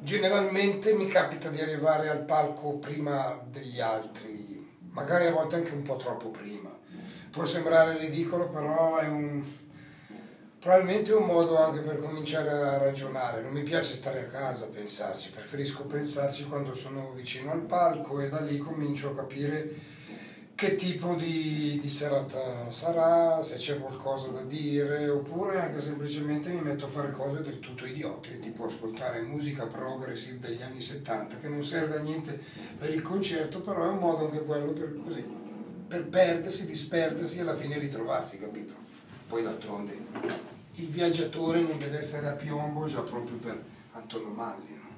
generalmente mi capita di arrivare al palco prima degli altri, magari a volte anche un po' troppo prima. Può sembrare ridicolo, però è un, probabilmente un modo anche per cominciare a ragionare. Non mi piace stare a casa a pensarci, preferisco pensarci quando sono vicino al palco e da lì comincio a capire che tipo di, di, serata sarà, se c'è qualcosa da dire, oppure anche semplicemente mi metto a fare cose del tutto idiote, tipo ascoltare musica progressive degli anni 70, che non serve a niente per il concerto, però è un modo anche quello per, così, per perdersi, disperdersi e alla fine ritrovarsi, capito? Poi d'altronde il viaggiatore non deve essere a piombo già proprio per antonomasia, no?